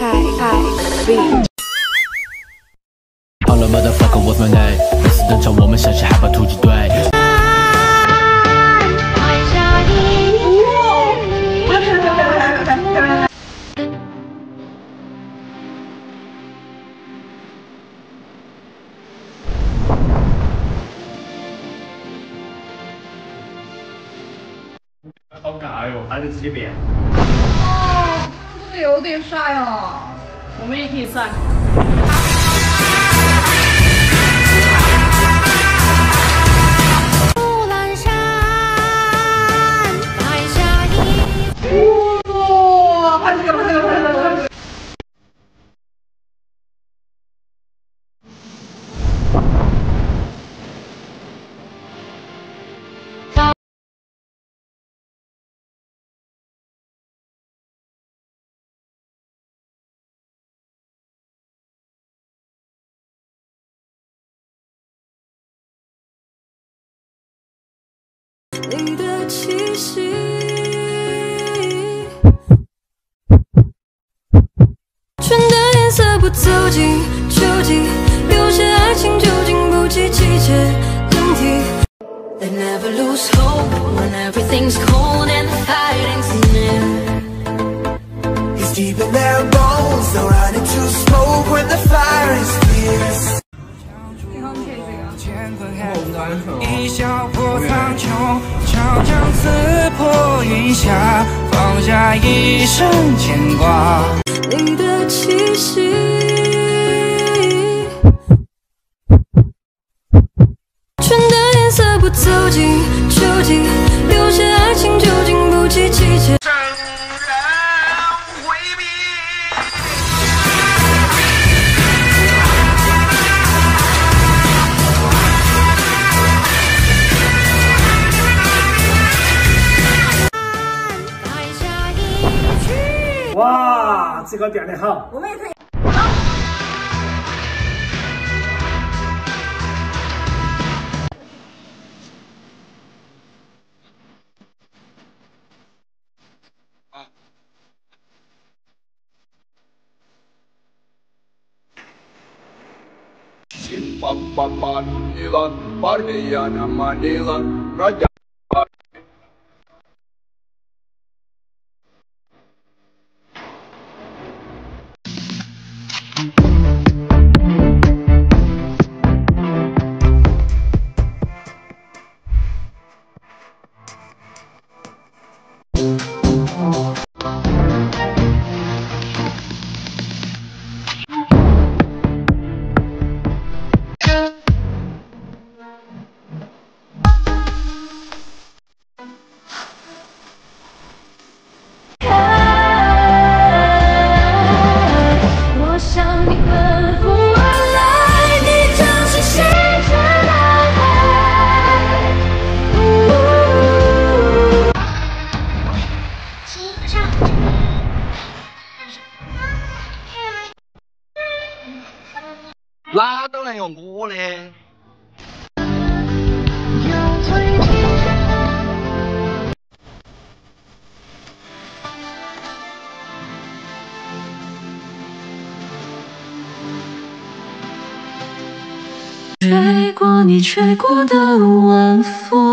好了，motherfucker what's my name？每次登场我们像是海豹突击队。好尬哟，还是直接变。这有点帅哦，我们也可以帅。你的气息，春的颜色不走进秋季，有些爱情就经不起季节轮替。They never lose hope when everything's cold and the fighting's near. It's deep in their bones, they'll run into smoke when the fire is fierce. 乾坤寒冬，一笑破苍穹，长江刺破云霞，放下一生牵挂。你的气息，春的颜色不走进秋季，哇，这个变的好。我们也可以。Manilan, Parniyana Manilan, Raja. 哪都能用我的。吹过你吹过的晚风。